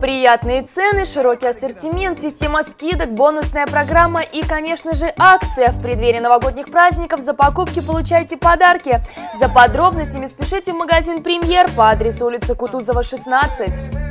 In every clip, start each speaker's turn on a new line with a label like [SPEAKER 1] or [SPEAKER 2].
[SPEAKER 1] Приятные цены, широкий ассортимент, система скидок, бонусная программа и, конечно же, акция. В преддверии новогодних праздников за покупки получайте подарки. За подробностями спешите в магазин «Премьер» по адресу улица Кутузова, 16.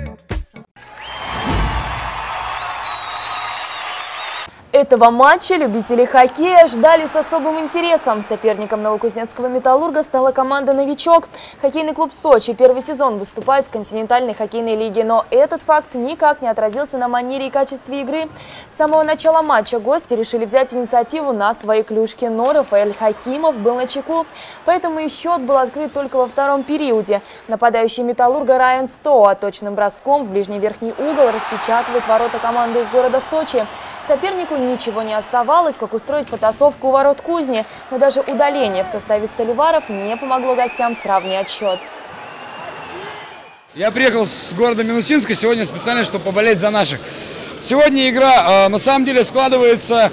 [SPEAKER 1] Этого матча любители хоккея ждали с особым интересом. Соперником новокузнецкого «Металлурга» стала команда «Новичок». Хоккейный клуб «Сочи» первый сезон выступает в континентальной хоккейной лиге, но этот факт никак не отразился на манере и качестве игры. С самого начала матча гости решили взять инициативу на свои клюшки, но Рафаэль Хакимов был на чеку, поэтому и счет был открыт только во втором периоде. Нападающий «Металлурга» Райан Стоа точным броском в ближний верхний угол распечатывает ворота команды из города Сочи. Сопернику ничего не оставалось, как устроить потасовку у ворот кузни, но даже удаление в составе Столиваров не помогло гостям сравнять счет.
[SPEAKER 2] Я приехал с города Минусинска сегодня специально, чтобы поболеть за наших. Сегодня игра э, на самом деле складывается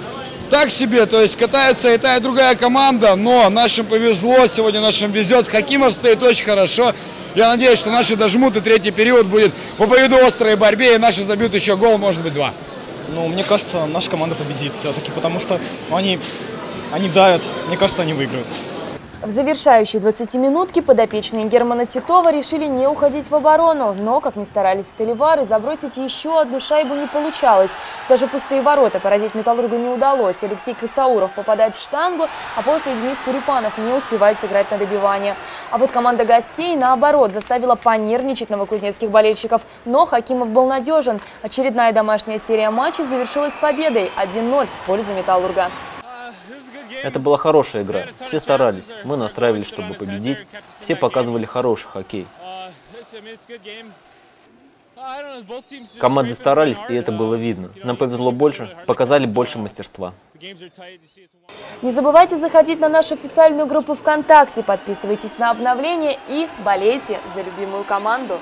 [SPEAKER 2] так себе, то есть катаются и та, и другая команда, но нашим повезло, сегодня нашим везет. Хакимов стоит очень хорошо. Я надеюсь, что наши дожмут, и третий период будет по острой борьбе, и наши забьют еще гол, может быть, два.
[SPEAKER 3] Ну, мне кажется, наша команда победит все-таки, потому что они, они давят. Мне кажется, они выиграют.
[SPEAKER 1] В завершающей 20-минутке подопечные Германа Титова решили не уходить в оборону, но, как ни старались Столивары, забросить еще одну шайбу не получалось. Даже пустые ворота поразить Металлургу не удалось. Алексей Косауров попадает в штангу, а после Денис Курипанов не успевает сыграть на добивание. А вот команда гостей, наоборот, заставила понервничать новокузнецких болельщиков. Но Хакимов был надежен. Очередная домашняя серия матчей завершилась победой 1-0 в пользу Металлурга.
[SPEAKER 4] Это была хорошая игра. Все старались. Мы настраивались, чтобы победить. Все показывали хороший хоккей. Команды старались, и это было видно. Нам повезло больше, показали больше мастерства.
[SPEAKER 1] Не забывайте заходить на нашу официальную группу ВКонтакте, подписывайтесь на обновления и болейте за любимую команду.